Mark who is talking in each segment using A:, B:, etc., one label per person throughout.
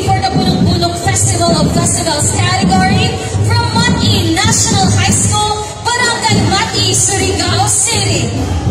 A: for the Bunok Festival of Festivals category from Mati National High School, Barangay Mati, Surigao City.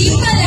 A: cheaper